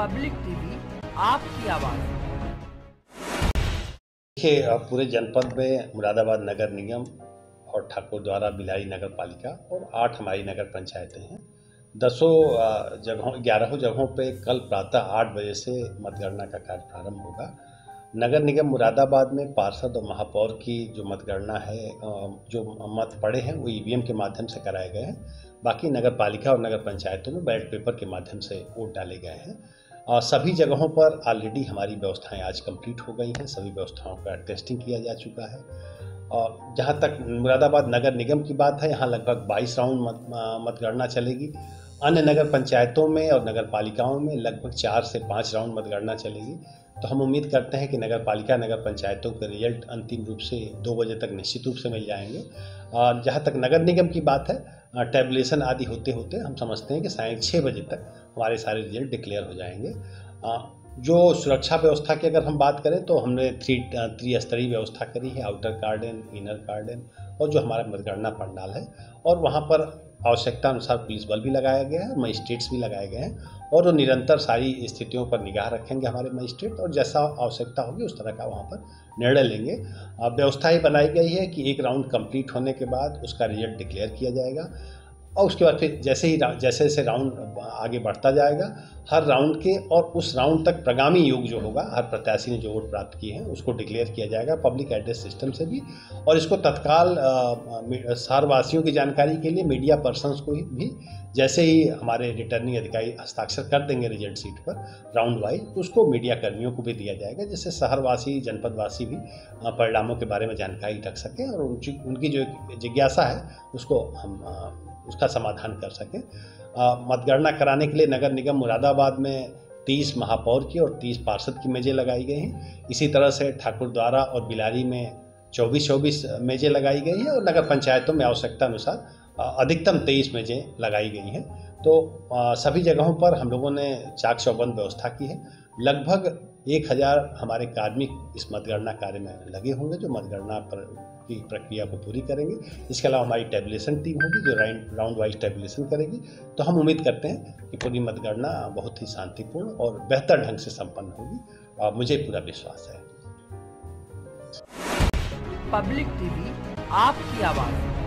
Public TV, आपकी आवाज़। देखिए पूरे जनपद में मुरादाबाद नगर निगम और ठाकुर द्वारा बिलाई नगर पालिका और आठ हमारी नगर पंचायतें हैं। दसों जगहों, ग्यारहों जगहों पे कल प्रातः आठ बजे से मतगणना का कार्य प्रारंभ होगा। नगर निगम मुरादाबाद में पार्षद और महापौर की जो मतगणना है जो मत पड़े हैं, वो ईवीएम के माध्यम से कराए गए हैं। बाकी नगर पालिका और नगर पंचायतों में बैलेट पेपर के माध्यम से वोट डाले गए हैं। सभी जगहों पर ऑलरेडी हमारी व्यवस्थाएँ आज कंप्लीट हो गई हैं। सभी व्यवस्थाओं का टेस्टिंग किया जा चुका है। और जहाँ तक मुरादाबाद नगर निगम की बात है, यहाँ लगभग 22 राउंड मत मतगणना चलेगी। अन्य नगर पंचायतों में और नगर पालिकाओं में लगभग चार से पाँच राउंड मतगणना चलेगी। तो हम उम्मीद करते हैं कि नगर पालिका नगर पंचायतों के रिज़ल्ट अंतिम रूप से दो बजे तक निश्चित रूप से मिल जाएँगे। और जहाँ तक नगर निगम की बात है टैबुलेशन आदि होते होते हम समझते हैं कि साढ़े छः बजे तक हमारे सारे रिज़ल्ट डिक्लेयर हो जाएँगे। जो सुरक्षा व्यवस्था की अगर हम बात करें तो हमने थ्री त्रिस्तरीय व्यवस्था करी है, आउटर गार्डन, इनर गार्डन और जो हमारा मतगणना पंडाल है, और वहाँ पर आवश्यकता अनुसार पुलिस बल भी लगाया गया है, मजिस्ट्रेट्स भी लगाए गए हैं, और वो निरंतर सारी स्थितियों पर निगाह रखेंगे हमारे मजिस्ट्रेट, और जैसा आवश्यकता होगी उस तरह का वहाँ पर निर्णय लेंगे। व्यवस्था ही बनाई गई है कि एक राउंड कंप्लीट होने के बाद उसका रिज़ल्ट डिक्लेयर किया जाएगा। और उसके बाद फिर जैसे ही जैसे जैसे राउंड आगे बढ़ता जाएगा, हर राउंड के और उस राउंड तक प्रगामी योग जो होगा, हर प्रत्याशी ने जो वोट प्राप्त किए हैं, उसको डिक्लेयर किया जाएगा पब्लिक एड्रेस सिस्टम से भी। और इसको तत्काल शहरवासियों की जानकारी के लिए मीडिया पर्सनस को भी जैसे ही हमारे रिटर्निंग अधिकारी हस्ताक्षर कर देंगे रिज़ल्ट सीट पर राउंड वाइज उसको मीडिया कर्मियों को भी दिया जाएगा, जिससे शहरवासी, जनपदवासी भी परिणामों के बारे में जानकारी रख सकें और उनकी उनकी जो जिज्ञासा है, उसको हम उसका समाधान कर सकें। मतगणना कराने के लिए नगर निगम मुरादाबाद में तीस महापौर की और तीस पार्षद की मेज़ें लगाई गई हैं। इसी तरह से ठाकुर द्वारा और बिलारी में चौबीस चौबीस मेज़ें लगाई गई हैं और नगर पंचायतों में आवश्यकता अनुसार अधिकतम तेईस मेज़ें लगाई गई हैं। तो सभी जगहों पर हम लोगों ने चाक चौबंद व्यवस्था की है। लगभग एक हज़ार हमारे कार्मिक इस मतगणना कार्य में लगे होंगे, जो मतगणना पर, की प्रक्रिया को पूरी करेंगे। इसके अलावा हमारी टेबुलेशन टीम होगी, जो राउंड वाइज टेबुलेशन करेगी। तो हम उम्मीद करते हैं कि पूरी मतगणना बहुत ही शांतिपूर्ण और बेहतर ढंग से संपन्न होगी, और मुझे पूरा विश्वास है। पब्लिक टीवी, आपकी आवाज़।